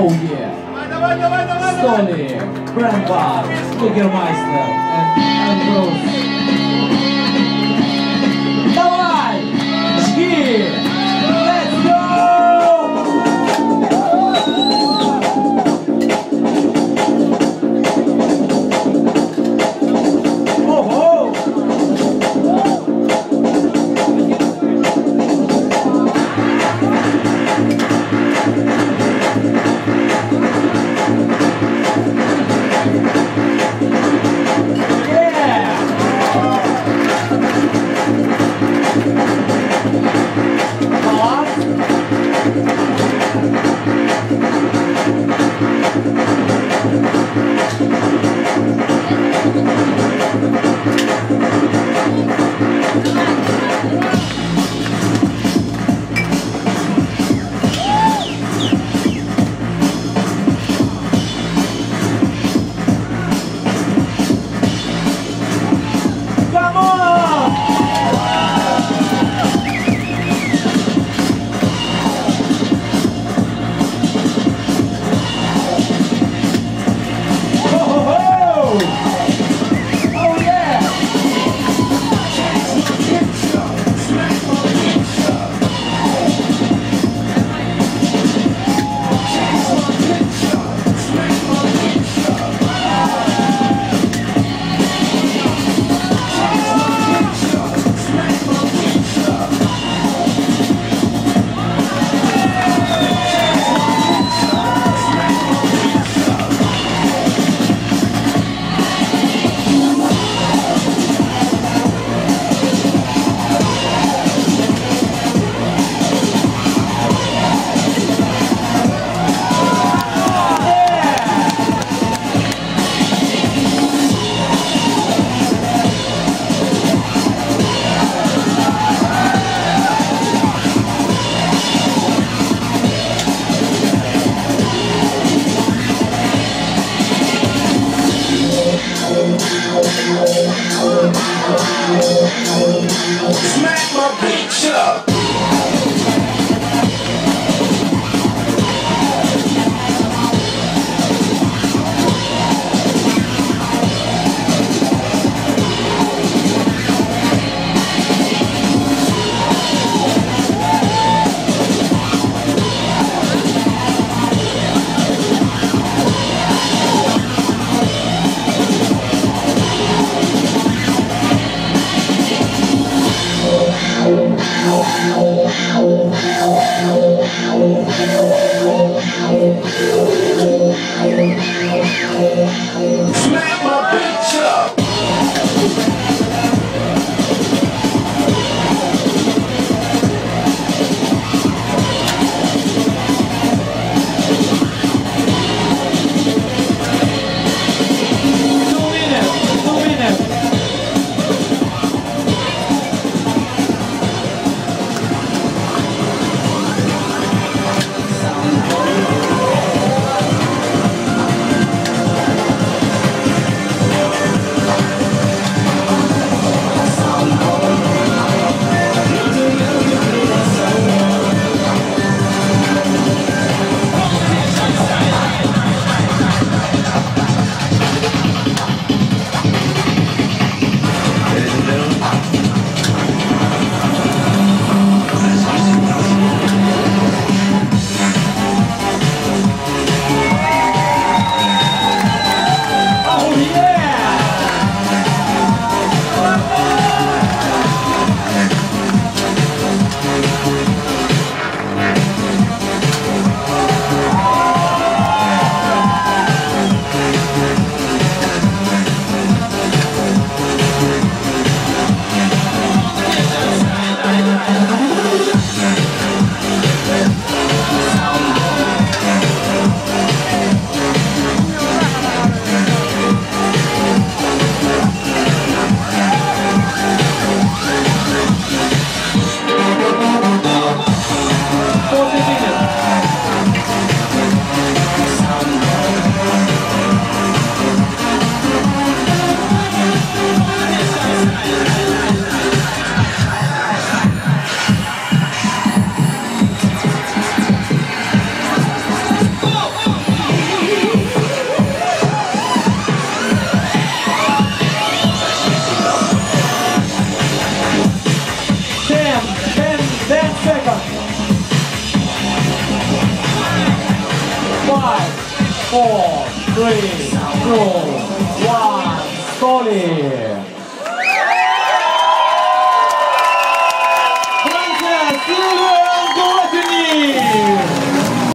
Oh yeah. Stoli, Brandbach, Jägermeister, and Ambrose. Thank you. Four, three, two, one, solid.